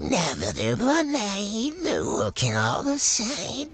Never do but my name, looking all the same.